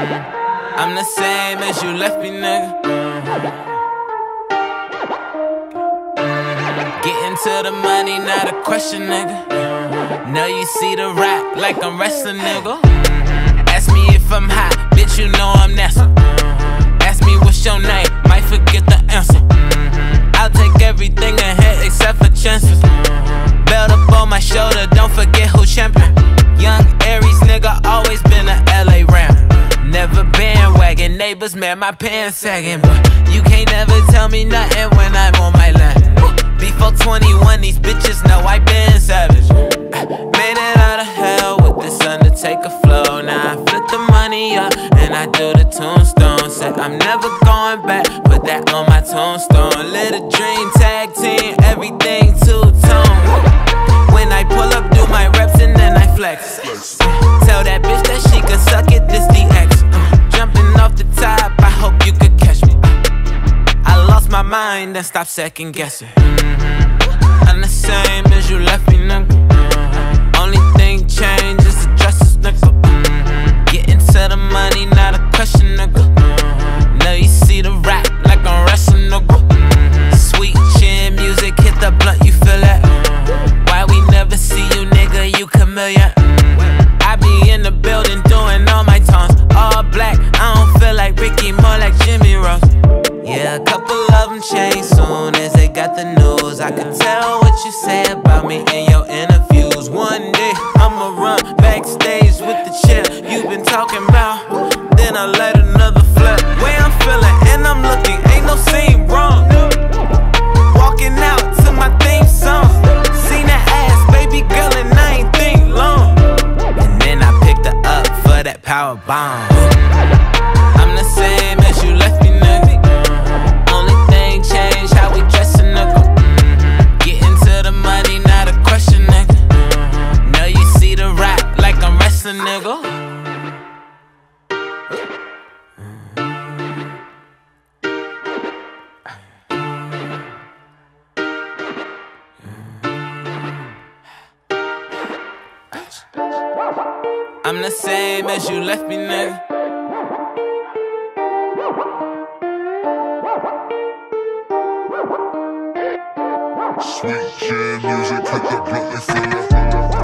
I'm the same as you left me, nigga. Getting to the money, not a question, nigga. Now you see the rap like I'm wrestling, nigga. Ask me if I'm hot, bitch, you know I'm nasty. Ask me what's your name, might forget the answer. I'll take everything ahead except for chances. Belt up on my shoulder, don't forget who champion. Neighbors, man, my pants sagging. But you can't never tell me nothing when I'm on my land. Before 21, these bitches know I been savage. Made it out of hell with this Undertaker flow. Now I flip the money up and I do the tombstone. Said I'm never going back, put that on my tombstone. Little dream tag team, everything two tone. When I pull up, do my reps and then I flex. Tell that bitch mind and stop second guessing. I'm the same as you left me, nigga. Only thing changed is the dresses, nigga. Getting to the money, not a question, nigga. Now you see the rap like I'm wrestling, nigga. Sweet chin music, hit the blunt, you feel that? Why we never see you, nigga? You chameleon. The news. I could tell what you say about me in your interviews. One day I'ma run backstage with the chill you've been talking about. Then I let another flip. Way I'm feeling and I'm looking, ain't no scene wrong. Walking out to my theme song. Seen that ass, baby girl, and I ain't think long. And then I picked her up for that power bomb. I'm the same I'm the same as you left me, nigga. Sweet chin music, hit the blunt and fill it.